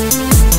Thank